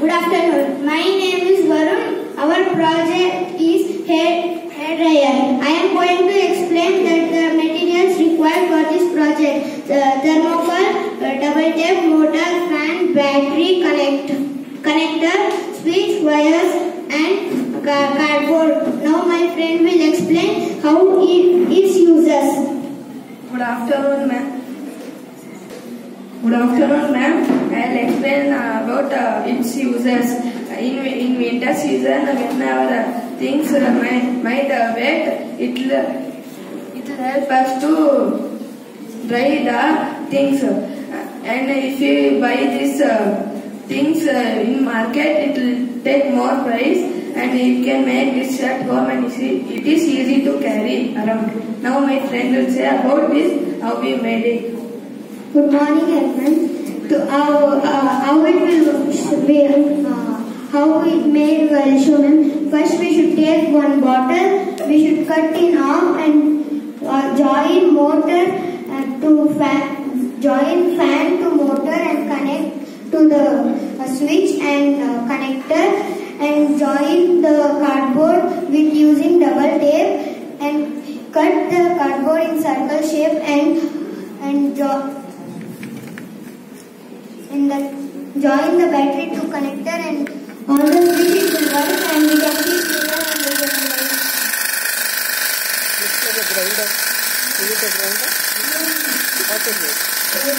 Good afternoon. My name is Varun. Our project is hair, hair dryer. I am going to explain that the materials required for this project. The thermocol, uh, double tape, motor, fan, battery, connect, connector, switch, wires and cardboard. Now my friend will explain how it is uses. Good afternoon, ma'am. Good afternoon, ma'am. Uh, about uh, its uses. In, in winter season, when our things uh, might, might uh, wet, it will it will help us to dry the things. Uh, and if you buy these uh, things uh, in market, it will take more price and you can make this at home and it is easy to carry around. Now my friend will say about this, how we made it. Good morning, everyone. To uh, how it will be, uh, how it made show. First, we should take one bottle. We should cut in half and uh, join motor uh, to fan, join fan to motor and connect to the uh, switch and uh, connector and join the cardboard with using double tape and cut the cardboard in circle shape and and in the join the battery to connector and on the switch it will work and we can see solar and laser light. This is a grinder. Is it a grinder? Yeah. What is it? Air